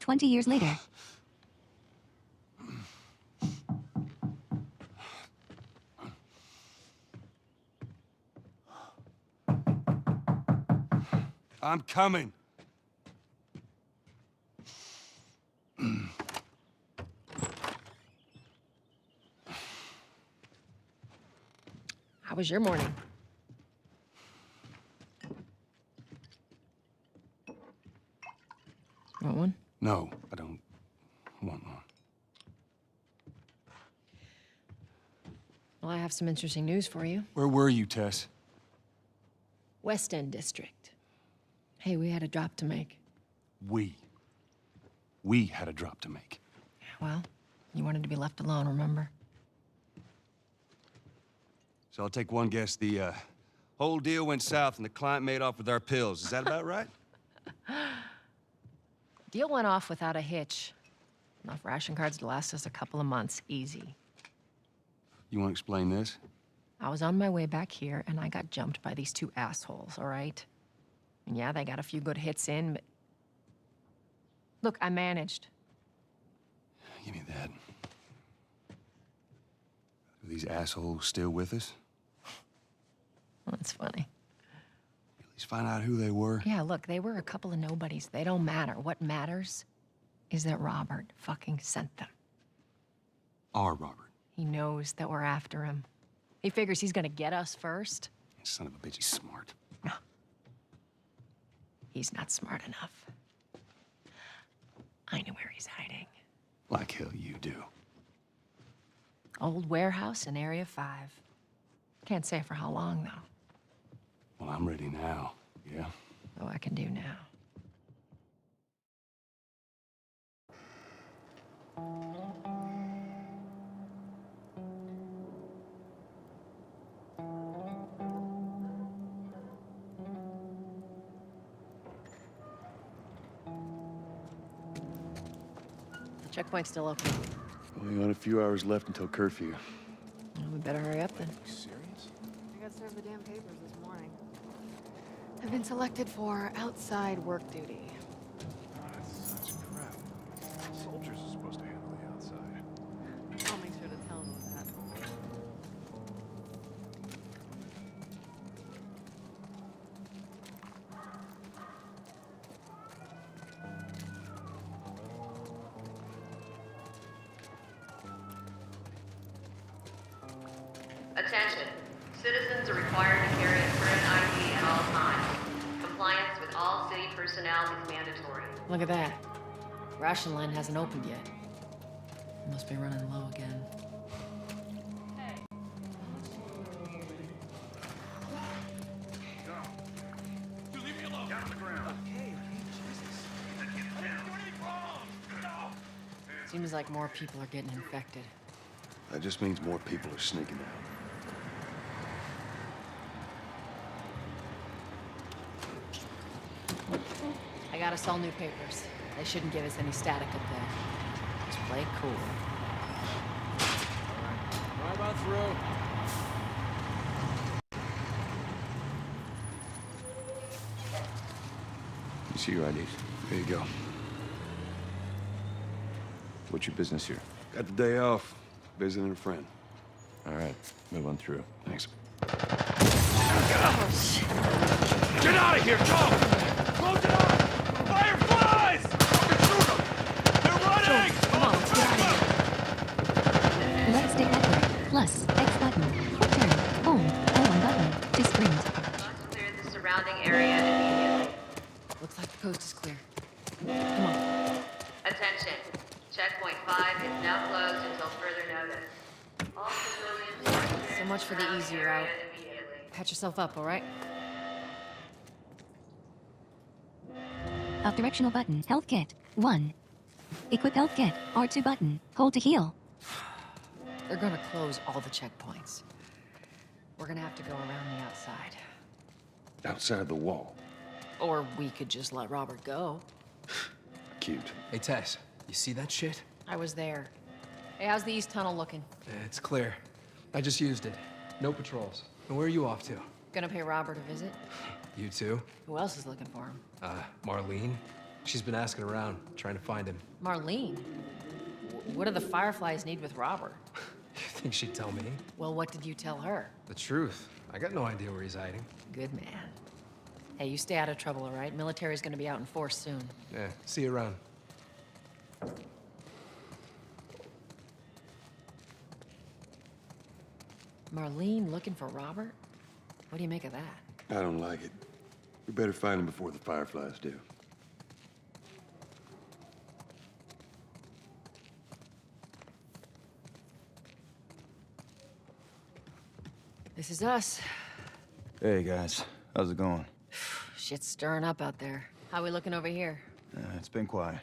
Twenty years later. I'm coming. How was your morning? Want one? No, I don't want one. Well, I have some interesting news for you. Where were you, Tess? West End District. Hey, we had a drop to make. We. We had a drop to make. Well, you wanted to be left alone, remember? So I'll take one guess. The uh, whole deal went south and the client made off with our pills. Is that about right? Deal went off without a hitch. Enough ration cards to last us a couple of months, easy. You want to explain this? I was on my way back here, and I got jumped by these two assholes, all right? And yeah, they got a few good hits in, but... Look, I managed. Give me that. Are these assholes still with us? That's funny. At least find out who they were. Yeah, look, they were a couple of nobodies. They don't matter. What matters is that Robert fucking sent them. Our Robert. He knows that we're after him. He figures he's gonna get us first. Son of a bitch, he's smart. No. He's not smart enough. I know where he's hiding. Like hell you do. Old warehouse in Area 5. Can't say for how long, though. Well, I'm ready now. Yeah? Oh, I can do now. Checkpoint's still open. Only got a few hours left until curfew. Well, we better hurry up then. Serious? I got served the damn papers this morning. I've been selected for outside work duty. Attention. Citizens are required to carry a current ID at all times. Compliance with all city personnel is mandatory. Look at that. Ration line hasn't opened yet. Must be running low again. Hey. Seems like more people are getting infected. That just means more people are sneaking out. Got us all new papers. They shouldn't give us any static up there. Just play it cool. Drive on through. You see your IDs? There you go. What's your business here? Got the day off. Visiting a friend. All right, move on through. Thanks. Oh, Get out of here, go! Close it up! Fireflies! They're running! Come on, let's get out of here. Right stick backward. Plus X button. Return. Home. L1 button. To sprint. Clear the surrounding area immediately. Looks like the coast is clear. Come on. Attention. Checkpoint 5 is now closed until further notice. All civilians So much for the surrounding easy route. immediately. Patch yourself up, all right? Up directional button. Health kit. 1. Equip health kit. R2 button. Hold to heal. They're gonna close all the checkpoints. We're gonna have to go around the outside. Outside the wall. Or we could just let Robert go. Cute. Hey, Tess, you see that shit? I was there. Hey, how's the east tunnel looking? It's clear. I just used it. No patrols. And where are you off to? Gonna pay Robert a visit? You too? Who else is looking for him? Uh, Marlene? She's been asking around, trying to find him. Marlene. W- What do the Fireflies need with Robert? You think she'd tell me? Well, what did you tell her? The truth. I got no idea where he's hiding. Good man. Hey, you stay out of trouble, all right? Military's gonna be out in force soon. Yeah, see you around. Marlene looking for Robert? What do you make of that? I don't like it. We better find him before the Fireflies do. This is us. Hey guys, how's it going? Shit's stirring up out there. How we looking over here? Uh, it's been quiet.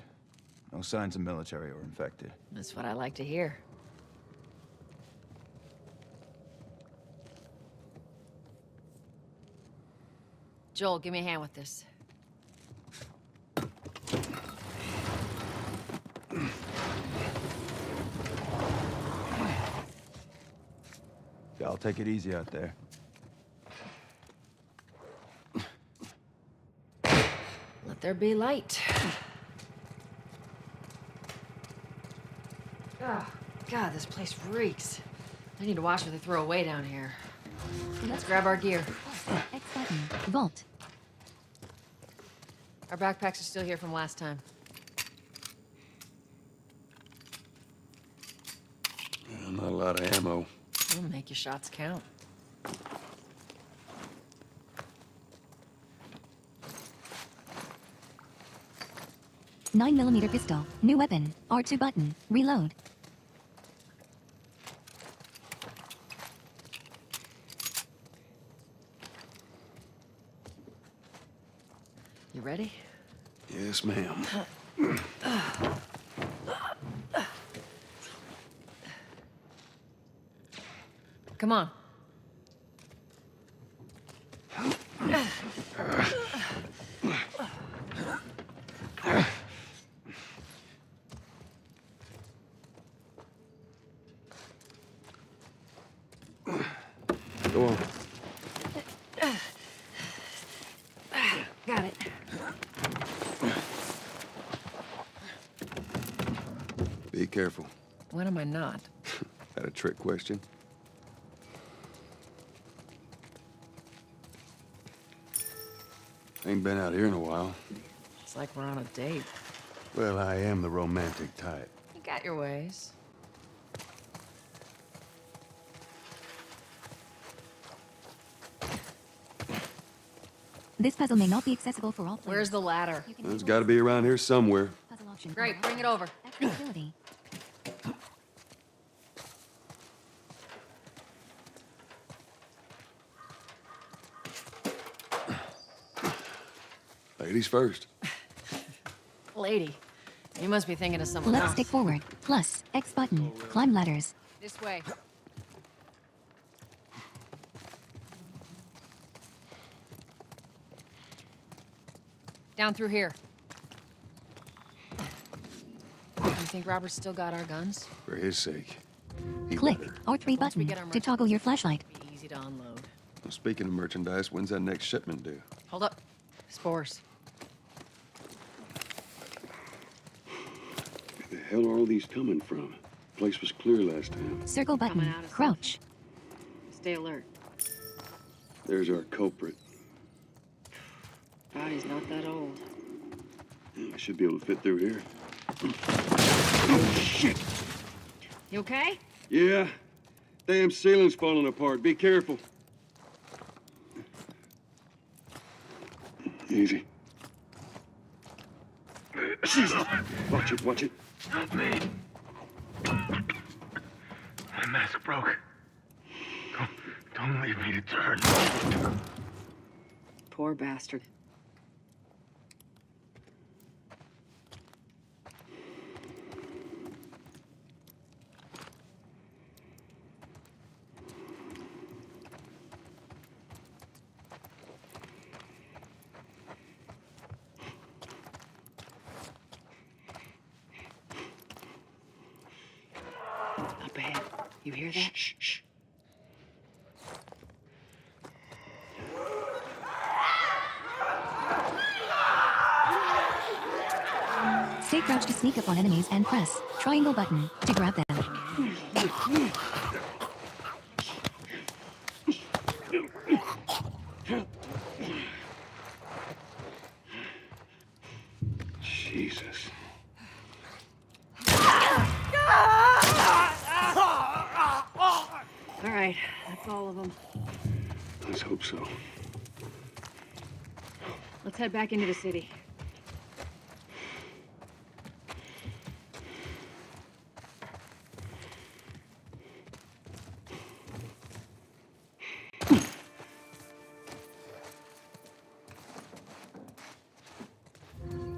No signs of military or infected. That's what I like to hear. Joel, give me a hand with this. Y'all take it easy out there. Let there be light. Oh, God, this place reeks. I need to watch what they throw away down here. Let's grab our gear. X button. Vault. Our backpacks are still here from last time. Yeah, not a lot of ammo. We'll make your shots count. Nine millimeter pistol. New weapon. R2 button. Reload. You ready? Yes, ma'am. Come on. Go on. Got it. Be careful. When am I not? That a trick question? Ain't been out here in a while. It's like we're on a date. Well, I am the romantic type. You got your ways. This puzzle may not be accessible for all players. Where's the ladder? You can It's got to be around here somewhere. Puzzle option. Great, bring it over. Ladies first. Lady, you must be thinking of someone Left else. stick forward. Plus. X button. Climb ladders. This way. Down through here. You think Robert's still got our guns? For his sake. He Click. better. R3 Once we button. To toggle your flashlight. Be easy to unload. Well, speaking of merchandise, when's that next shipment due? Hold up. Spores. The hell are all these coming from? Place was clear last time. Circle button. Coming out of Crouch. Stay alert. There's our culprit. Body's not that old. I should be able to fit through here. Oh, shit! You okay? Yeah. Damn ceiling's falling apart. Be careful. Easy. Jesus! Watch it, watch it. Help me. My mask broke. Don't, don't leave me to turn. Poor bastard. Up ahead. You hear that? Shh, shh. Stay crouched to sneak up on enemies and press triangle button to grab them. Let's head back into the city.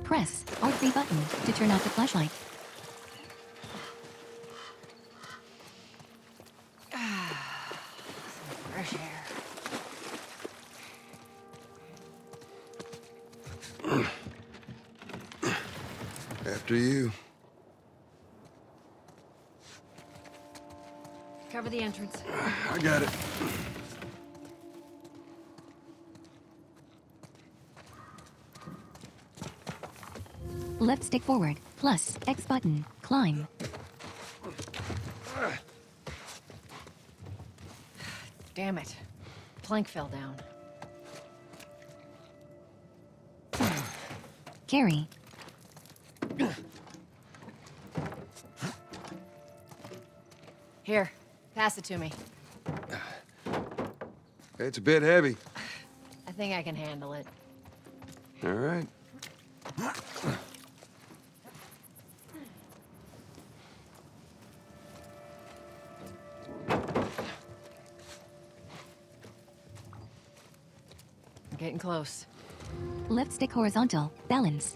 Press R3 button to turn off the flashlight. After you. Cover the entrance. I got it. Left stick forward, plus X button, climb. Damn it. Plank fell down. Carry. Here, pass it to me. It's a bit heavy. I think I can handle it. All right. I'm getting close. Left stick horizontal, balance.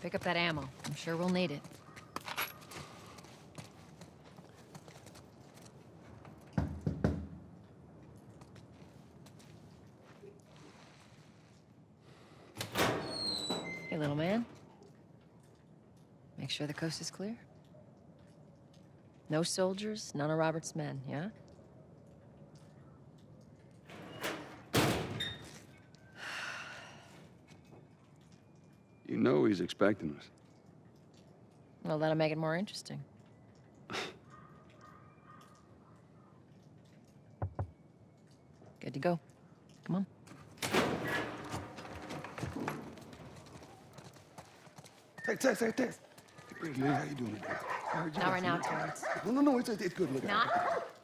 Pick up that ammo. I'm sure we'll need it. Hey, little man. Make sure the coast is clear. No soldiers, none of Robert's men, yeah? You know he's expecting us. Well, that'll make it more interesting. Good to go. Come on. Hey, Tess, hey, Tess. Hey, man, how you doing today? I heard you Not got right now, some- Terrence. No, no, no, it's, it's good. Look Not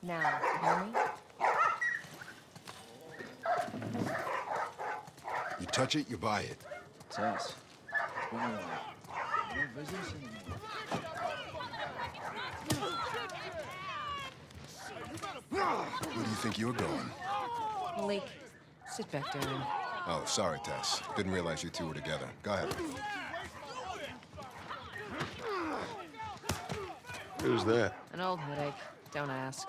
now. Hear me? You touch it, you buy it. It's Tess. Where do you think you're going? Malik, sit back down. Oh, sorry, Tess. Didn't realize you two were together. Go ahead. Who's that? An old headache. Don't ask.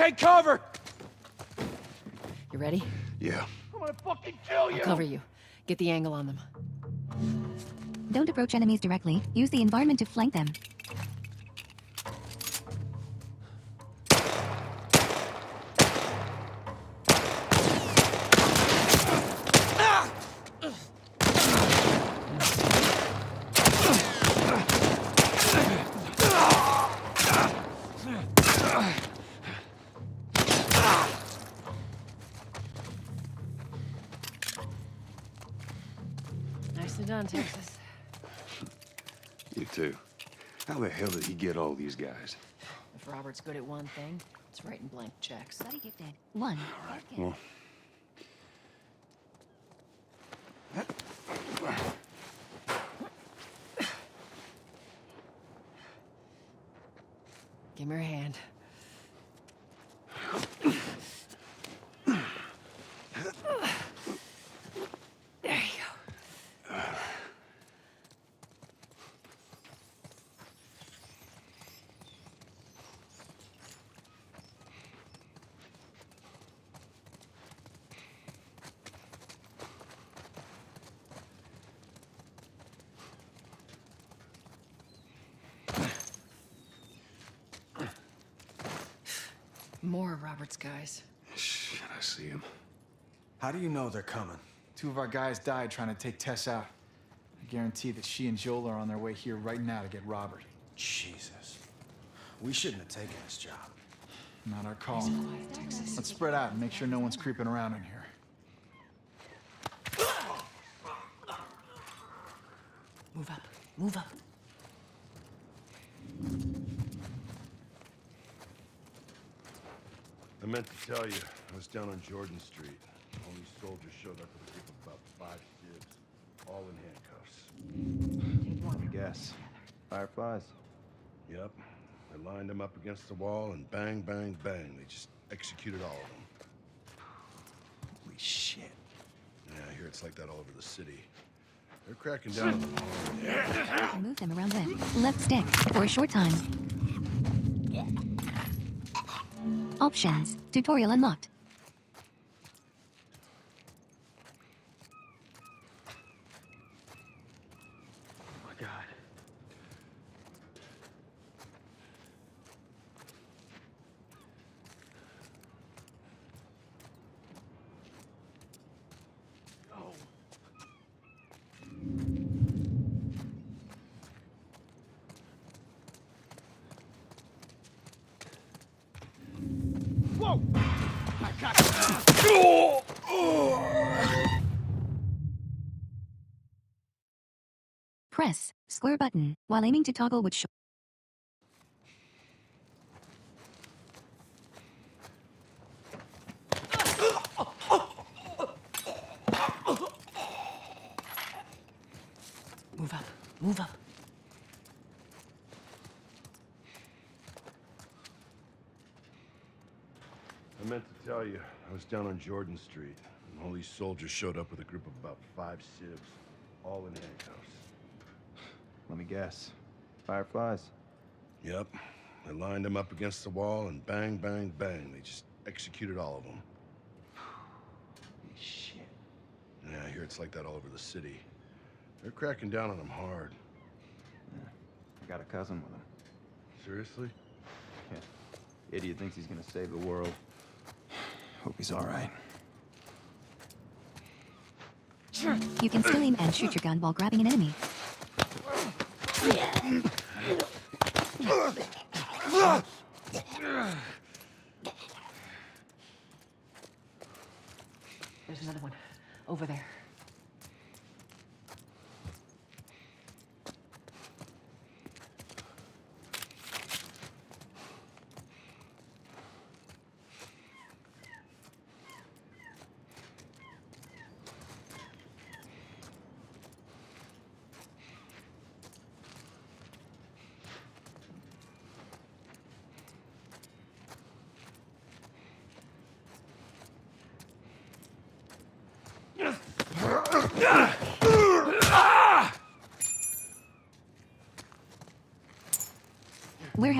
Take cover! You ready? Yeah. I'm gonna fucking kill I'll cover you. Get the angle on them. Don't approach enemies directly. Use the environment to flank them. Texas. You too. How the hell did he get all these guys? If Robert's good at one thing, it's writing blank checks. Study gifted. One. Health kit. Well, More of Robert's guys. shit, I see him. How do you know they're coming? Two of our guys died trying to take Tess out. I guarantee that she and Joel are on their way here right now to get Robert. Jesus. We shouldn't have taken this job. Not our call. Let's spread out and make sure no one's creeping around in here. Move up. Move up. Meant to tell you, I was down on Jordan Street. All these soldiers showed up with a group of about five kids, all in handcuffs. Let me guess. Fireflies? Yep. I lined them up against the wall and bang, bang, bang. They just executed all of them. Holy shit. Yeah, I hear it's like that all over the city. They're cracking down on them hard. Move them around left. Left stick. For a short time. Options. Tutorial unlocked. Square button while aiming to toggle with sh Move up. Move up. I meant to tell you, I was down on Jordan Street, and all these soldiers showed up with a group of about five civs, all in handcuffs. Let me guess. Fireflies? Yep. They lined them up against the wall and bang, bang, bang. They just executed all of them. Holy shit. Yeah, I hear it's like that all over the city. They're cracking down on them hard. I got a cousin with them. Seriously? Yeah. Idiot thinks he's gonna save the world. Hope he's alright. Sure, you can still aim and shoot your gun while grabbing an enemy. There's another one. Over there.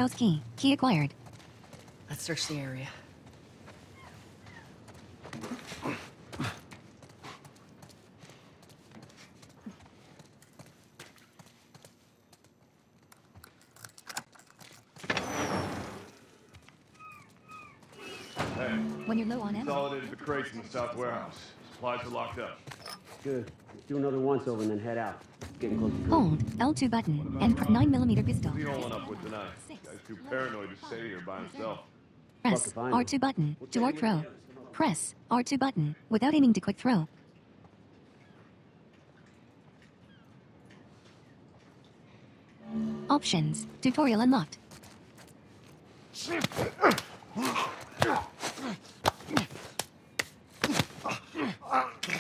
Warehouse key. Key acquired. Let's search the area. Hey, When you're low on ammo. consolidated the crates in the south warehouse. Supplies are locked up. Good. Let's do another once over and then head out. Getting close to Hold L2 button and pr- 9mm pistol. What's he up with tonight? Guy's too paranoid to stay here by himself. Press R2 button to arc throw. Press R2 button without aiming to quick throw. Options. Tutorial unlocked.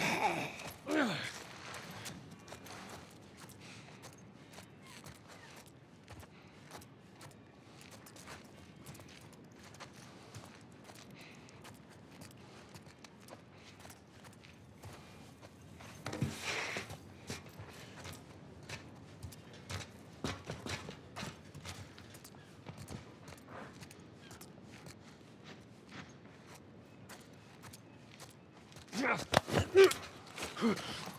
フッ。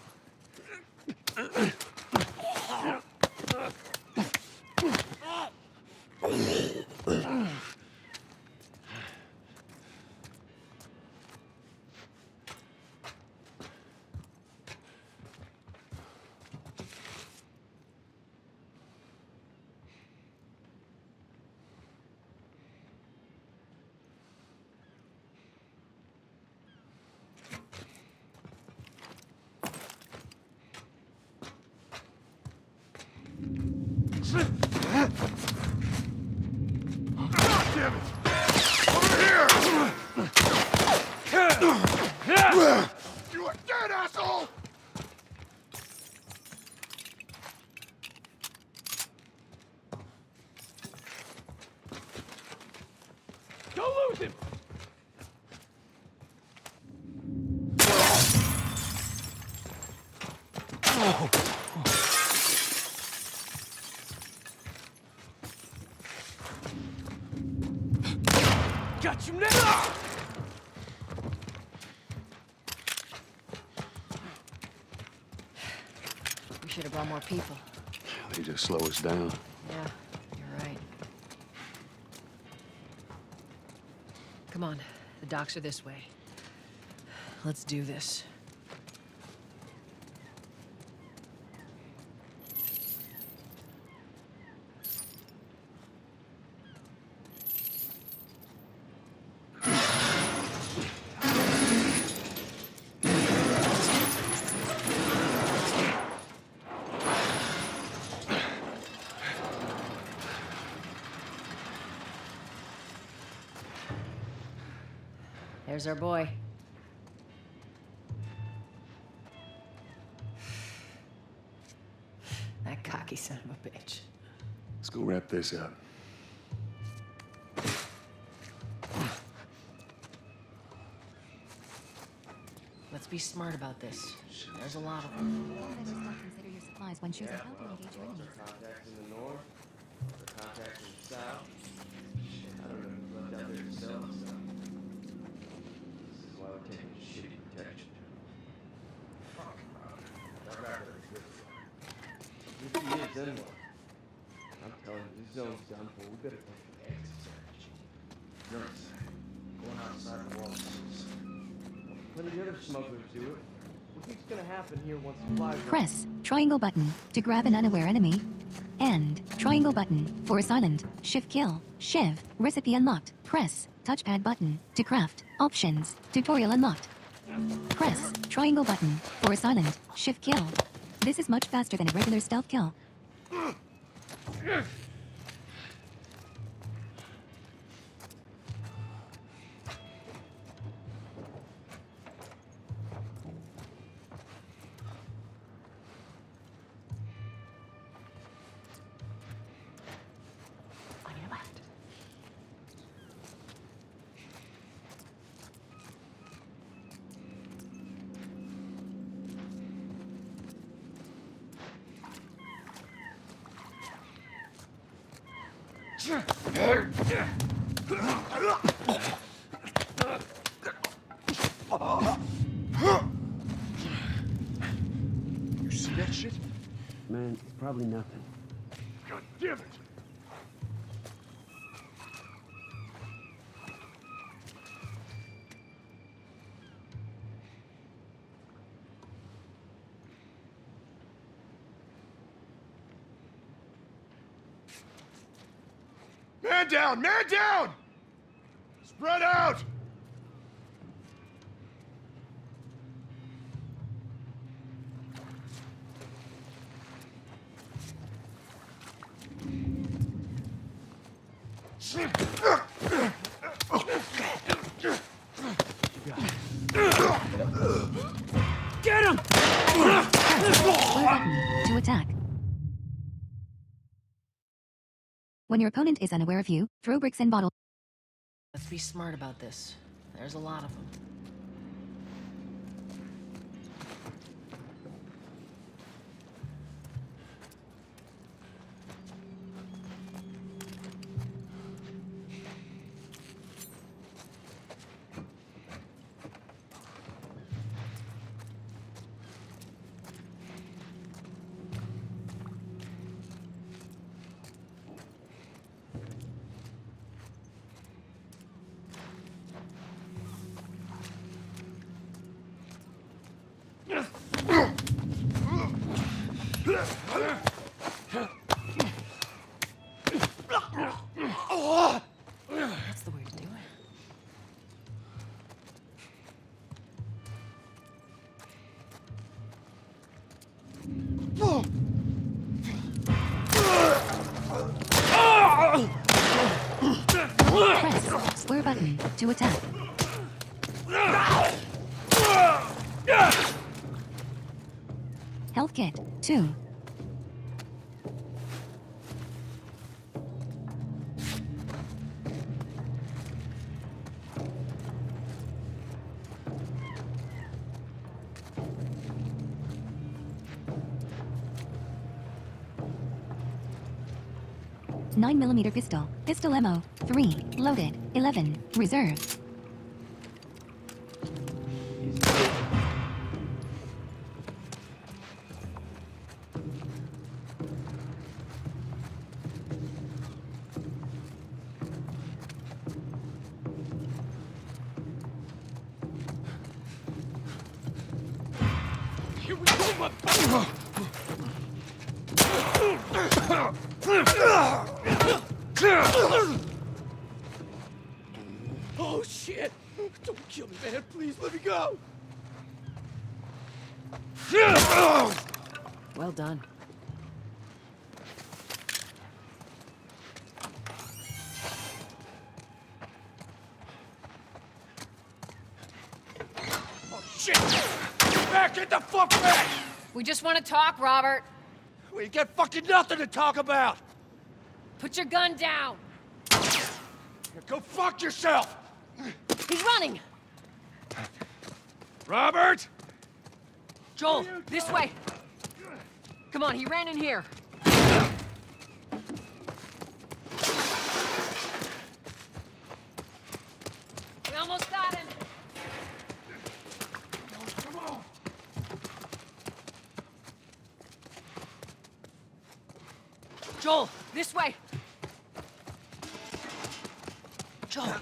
Don't lose him! Got you now! We should have brought more people. They just slow us down. Yeah, you're right. Come on, the docks are this way. Let's do this. There's our boy. That cocky son of a bitch. Let's go wrap this up. Let's be smart about this. There's a lot of them. Consider your supplies when choosing how to engage your enemies. Contacts in the north, contacts in the south. I don't know who left out there to sell and stuff. This is why we're taking shitty protection. Fuck about it. Our record is good. What? I'm telling you, this zone's done for. We better for exit strategy. You're. Going outside the walls. Plenty of other smugglers do it. What think's gonna happen here once supplies run Press triangle button to grab an unaware enemy. And triangle button for a silent. Shiv kill. Shiv. Recipe unlocked. Press touchpad button to craft. Options. Tutorial unlocked. Press triangle button for a silent. Shiv kill. This is much faster than a regular stealth kill. Left. Man, it's probably nothing. God damn it! Man down! Man down! Spread out! Get him! Square button to attack. When your opponent is unaware of you, throw bricks and bottle. Let's be smart about this. There's a lot of them. That's the way to do it. Press square button to attack. Health kit, two. 9mm pistol, pistol ammo, 3, loaded, 11, reserve, Well done. Oh shit! Get back! Get the fuck back! We just want to talk, Robert. We got fucking nothing to talk about. Put your gun down. Go fuck yourself. He's running. Robert! Joel, this way. Come on, he ran in here. We almost got him. Come on. Joel, this way. Joel.